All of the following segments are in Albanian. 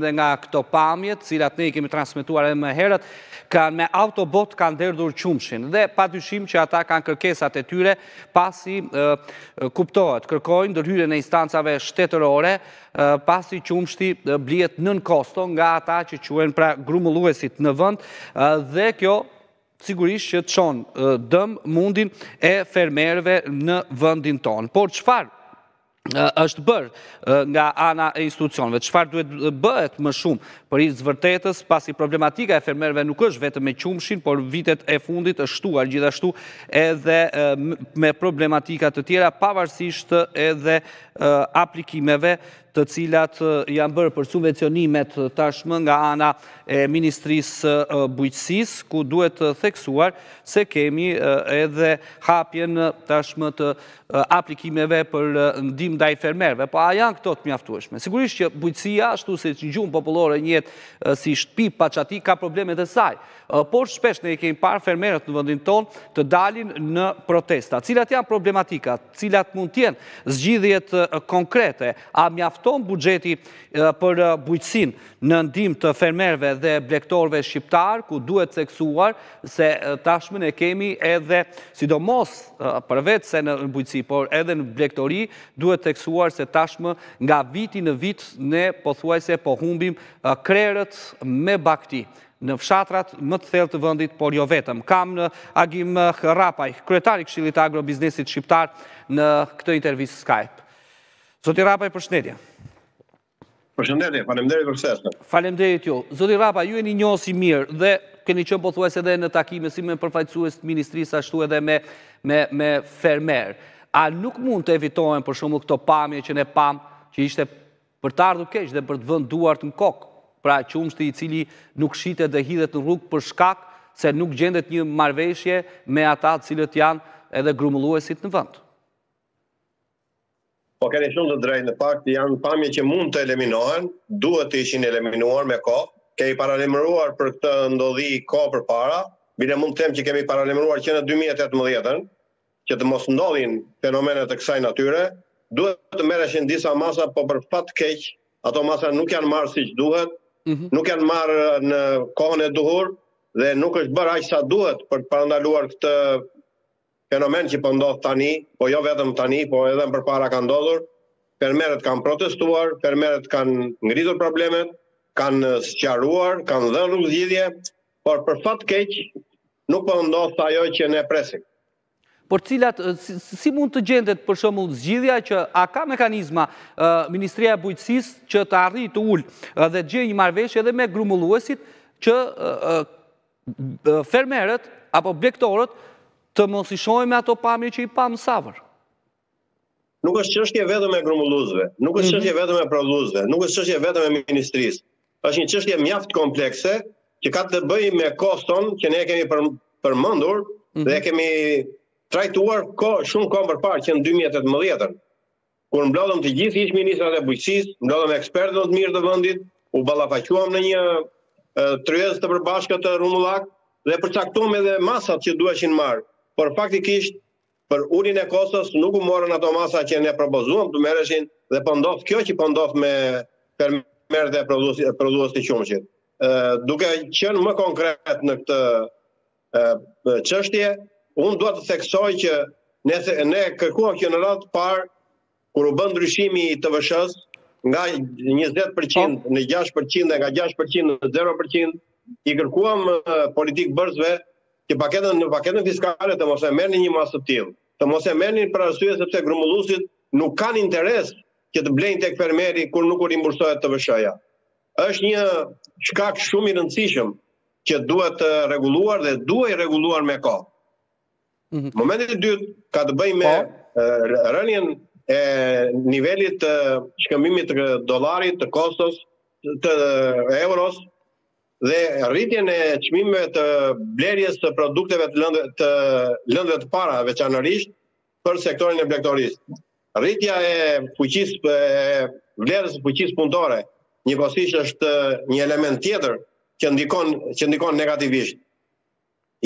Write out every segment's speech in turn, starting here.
dhe nga këto pamje, të cilat ne i kemi transmetuar edhe më herët, kanë me autobot kanë derdhur qumshin dhe pa dyshim që ata kanë kërkesat e tyre pasi kuptohet, kërkojnë ndërhyrjen e instancave shtetërore pasi qumshti blihet nën kosto nga ata që quhen pra grumulluesit në vend dhe kjo sigurisht që të çon dëm mundin e fermerëve në vendin tonë. Por çfarë është bërë nga ana e institucioneve, çfarë duhet bëhet më shumë për hir të së vërtetës, pasi problematika e fermerëve nuk është vetëm me qumshin, por vitet e fundit është shtuar gjithashtu edhe me problematika të tjera, pavarësisht edhe aplikimeve të cilat janë bërë për subvencionimet tashmë nga ana e Ministrisë Bujqësisë, ku duhet theksuar se kemi edhe hapjen tashmë të aplikimeve për ndihmë ndaj fermerëve. Po a janë këto të mjaftueshme? Sigurisht që bujqësia, ashtu siç në gjuhën popullore njihet si shtëpi pa çati, ka problemet e saj. Por shpesh ne i kemi parë fermerët në vendin tonë të dalin në protesta. Cilat janë problematikat, cilat mund të jenë zgjidhjet konkrete, a mjafton buxheti për bujqësinë në ndihmë të fermerëve dhe blegtorëve shqiptarë, ku duhet theksuar se tashmë ne kemi edhe, sidomos përveçse në bujqësi, por edhe në blegtori, duhet theksuar se tashmë nga viti në vit ne pothuajse po humbim krerët me bagëti në fshatrat më të thellë të vendit, por jo vetëm. Kam Agim Rrapaj, kryetar i Këshillit të Agrobiznesit Shqiptar në këtë intervistë Skype. Zoti Rrapaj, përshëndetje. Përshëndetje, faleminderit për ftesën. Faleminderit ju. Zoti Rrapaj, ju jeni njohës i mirë dhe keni qenë pothuajse edhe në takime si me përfaqësues të ministrisë ashtu edhe me me me fermerë. A nuk mund të evitohen për shembull këto pamje që ne pamë që ishte Për të ardhur keq dhe për të vënë duart në kokë. Pra qumështi i cili nuk shitet dhe hidhet në rrugë për shkak se nuk gjendet një marrëveshje me ata të cilët janë edhe grumulluesit në vend. Po keni shumë të drejtë, në fakt janë pamje që mund të eliminohen, duhet të ishin eliminuar me kohë. Kemi paralajmëruar për këtë ndodhi kohë përpara. Bile mund të them që kemi paralajmëruar që në 2018-ën, që të mos ndodhin fenomene të kësaj natyre, duhet të merreshin disa masa, po për fat të keq, ato masa nuk janë marrë siç duhet, mm -hmm. nuk janë marrë në kohën e duhur dhe nuk është bërë aq sa duhet për të parandaluar këtë fenomen që po ndodh tani, po jo vetëm tani, po edhe më përpara ka ndodhur. Fermerët kanë protestuar, fermerët kanë ngritur problemet, kanë sqaruar, kanë dhënë rrugëzgjidhje, Por për fat keq, nuk po ndodh ajo që ne presim. Por cilat, si mund të gjendet për shembull zgjidhja që a ka mekanizma Ministria e Bujqësisë që të arrijë të ulë dhe të gjejë një marrëveshje edhe me grumbulluesit që fermerët apo blegtorët të mos i shohim më ato pamje që i pamë sa herë? Nuk është çështje vetëm e grumbulluesve, nuk është mhm. çështje vetëm e prodhuesve, nuk është çështje vetëm e ministrisë. Është një çështje mjaft komplekse që ka të bëjë me koston që ne e kemi për, përmendur mhm. dhe e kemi trajtuar ko, shumë kohë më parë që në 2018-ën. Kur mblodhëm të gjithë ish-ministrat e bujqësisë, mblodhëm ekspertë të mirë të vendit, u ballafaquam në një tryezë të përbashkët të rrumbullakët dhe përcaktuam edhe masat që duheshin marrë. Por faktikisht për uljen e kostos nuk u morën ato masa që ne propozuam të merreshin dhe po ndodh kjo që po ndodh me fermerët e prodhues të qumështit. Duke qenë më konkret në këtë çështje, unë dua të theksoj që ne ne kërkuam që në radhë të parë kur u bë ndryshimi i TVSH-së nga 20 për qind po. në 6 për qind dhe nga 6 për qind në 0 për qind, i kërkuam politikëbërësve që paketën në paketën fiskale të mos e merrnin një masë të tillë, të mos e merrnin për arsye sepse grumbulluesit nuk kanë interes që të blejnë tek fermeri kur nuk u rimbursohet TVSH-ja. Është një shkak shumë i rëndësishëm që duhet të rregulluar dhe duhej rregulluar me kohë. Mhm. Momenti i dytë ka të bëjë me po. rënien e nivelit të shkëmbimit të dollarit, të kostos, të euros dhe rritjen e çmimeve të blerjes së produkteve të lëndëve të lëndëve të para veçanërisht për sektorin e blegtorisë. Rritja e fuqisë e vlerës së fuqisë punëtore njëkohësisht është një element tjetër që ndikon që ndikon negativisht.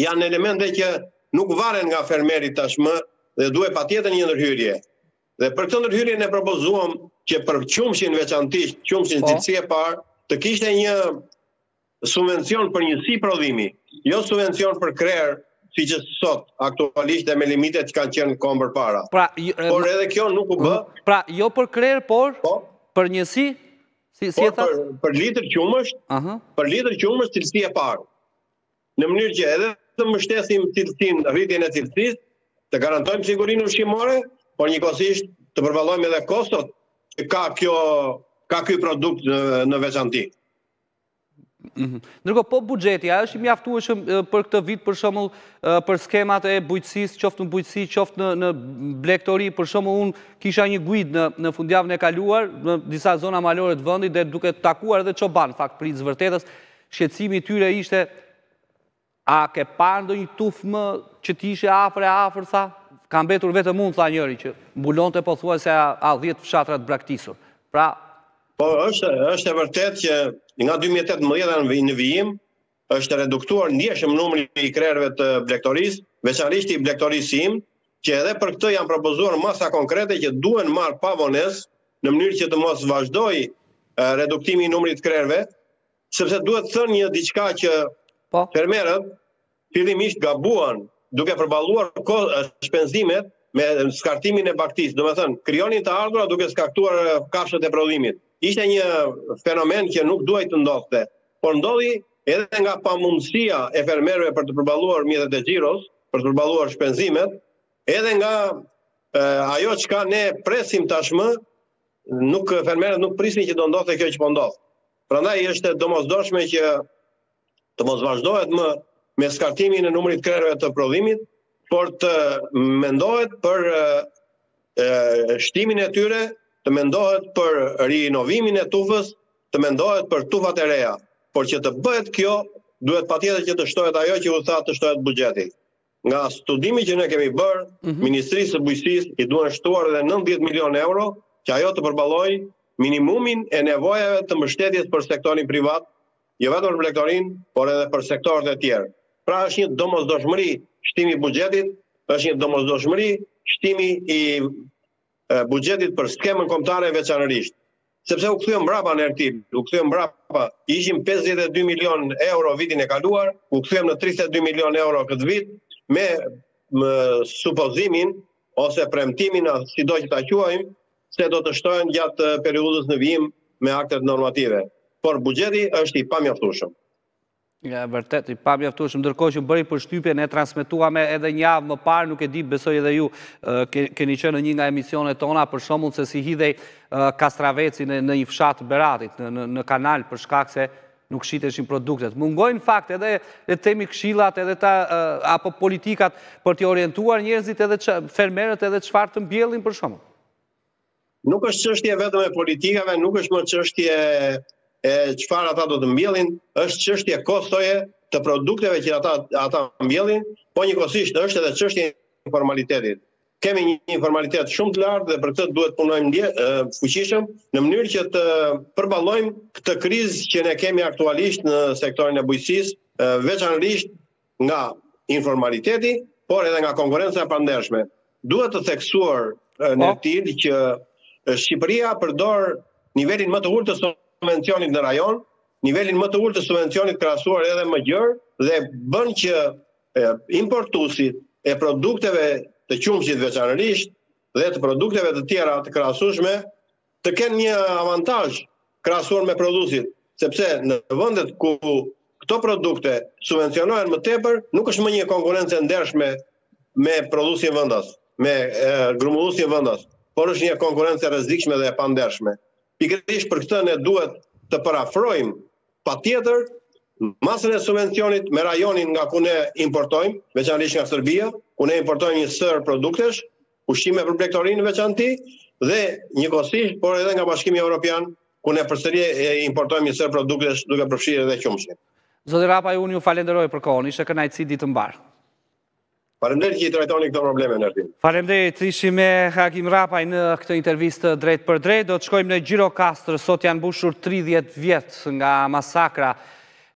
janë elemente që nuk varen nga fermeri tashmë dhe duhet patjetër një ndërhyrje. Dhe për këtë ndërhyrje ne propozuam që për qumështin veçanërisht, qumështin po. cilësi e parë, të kishte një subvencion për njësi prodhimi, jo subvencion për krerë, siç është sot aktualisht dhe me limitet që kanë qenë kohë më përpara. Pra, por edhe kjo nuk u bë. Mm, pra, jo për krerë, por po. për njësi? Si, si për, për, për litër qumësht, uh -huh. për litër qumësht cilësi e parë. në mënyrë që edhe të mbështesim cilësinë, rritjen e cilësisë, të garantojmë sigurinë ushqimore, por njëkohësisht të përballojmë edhe kostot që ka kjo ka ky produkt në, në veçanti. Mhm. Ndërkohë, po buxheti, a është i mjaftueshëm për këtë vit, për shembull për skemat e bujqësisë, qoftë në bujqësi, qoftë në blegtori, për shembull unë kisha një guidë në fundjavën e kaluar, në disa zona malore të vendit, dhe duke takuar edhe çobanë, fakt, për hir të së vërtetës, Shqetësimi i tyre ishte a ke parë ndonjë tufë më që të ishe afër e afër tha? Kam mbetur vetëm unë tha njëri që mbulonte pothuajse a 10 fshatra të braktisura. Pra Po është është e vërtetë që nga 2018 në vijim është reduktuar ndjeshëm numri i krerëve të blegtorisë, veçanërisht i blegtorisë së imët, që edhe për këtë janë propozuar masa konkrete që duhen marrë pa vonesë në mënyrë që të mos vazhdojë reduktimi i numrit të krerëve, Sepse duhet thënë një diçka që po. fermerët fillimisht gabuan duke përballuar shpenzimet me skartimin e bagëtisë. Domethënë, krijonin të ardhura duke skartuar kafshët e prodhimit. Ishte një fenomen që nuk duhej të ndodhte, por ndodhi edhe nga pamundësia e fermerëve për të përballuar mjetet e xhiros, për të përballuar shpenzimet, edhe nga e, ajo çka ne presim tashmë, nuk fermerët nuk prisnin që do ndodhte kjo që po ndodh. Prandaj është e domosdoshme që të mos vazhdohet më me skartimin e numrit të krerëve të prodhimit, por të mendohet për shtimin e tyre, të mendohet për rinovimin e tufës, të mendohet për tufat e reja. Por që të bëhet kjo, duhet patjetër që të shtohet ajo që u tha të shtohet buxheti. Nga studimi që ne kemi bërë, mm -hmm. Ministrisë së Bujqësisë i duhen shtuar edhe 90 milionë euro që ajo të përballojë minimumin e nevojave të mbështetjes për sektorin privat, jo vetëm për blegtorinë, por edhe për sektorët e tjerë. Pra është një domosdoshmëri shtimi i buxhetit, është një domosdoshmëri shtimi i buxhetit për skemën kombëtare, veçanërisht sepse u kthyem mbrapa Nertil, u kthyem mbrapa, ishim 52 milion euro vitin e kaluar, u kthyem në 32 milion euro këtë vit me me supozimin ose premtimin a sido që ta quajmë se do të shtohen gjatë periudhës në vijim me aktet normative. Por buxheti është i pamjaftueshëm. Ja, vërtet, i pamjaftueshëm, ndërkohë që më bëri përshtypje, ne transmetuam edhe një javë më parë, nuk e di, besoj edhe ju, keni qenë në një nga emisionet tona, për shembull se si hidhej kastraveci në, në një fshat të Beratit, në, në, në kanal, për shkak se nuk shiteshin produktet. Mungojnë në fakt edhe le të themi këshillat edhe ta, apo politikat për t'i orientuar njerëzit edhe që, fermerët edhe çfarë të mbjellin për shembull. Nuk është çështje vetëm e politikave, nuk është më çështje e çfarë ata do të mbjellin, është çështje kostoje e produkteve që ata ata mbjellin, po njëkohësisht është edhe çështje e informalitetit. Kemi një informalitet shumë të lartë dhe për këtë duhet të punojmë ndje, fuqishëm në mënyrë që të përballojmë këtë krizë që ne kemi aktualisht në sektorin e bujqësisë, veçanërisht nga informaliteti, por edhe nga konkurrenca e pandershme. Duhet të theksuar në po. të tillë që Shqipëria përdor nivelin më të ulët të subvencionit në rajon, nivelin më të ulët të subvencionit krahasuar edhe më gjërë dhe bën që importuesit e produkteve të qumështit veçanërisht dhe të produkteve të tjera të krahasueshme të kenë një avantazh krahasuar me prodhuesit, sepse në vendet ku këto produkte subvencionohen më tepër, nuk është më një konkurrencë e ndershme me prodhuesin vendas, me grumulluesin vendas, por është një konkurrencë e rrezikshme dhe e pandershme. Pikërisht për këtë ne duhet të përafrojmë patjetër masën e subvencionit me rajonin nga ku ne importojmë, veçanërisht nga Serbia, ku ne importojmë një sërë produktesh, Ushqime për blegtorinë në veçanti dhe njëkohësisht, por edhe nga Bashkimi Evropian, ku ne përsëri importojmë një sërë produktesh duke përfshirë edhe qumështin. Zoti Rrapaj, unë ju falënderoj për kohën, ishte kënaqësi, ditë të mbarë. Faleminderit që i trajtoni këto probleme në rrimë. Faleminderit, ishim me Agim Rrapaj në këtë intervistë drejtpërdrejt. Do të shkojmë në Gjirokastër, sot janë mbushur 30 vjet nga masakra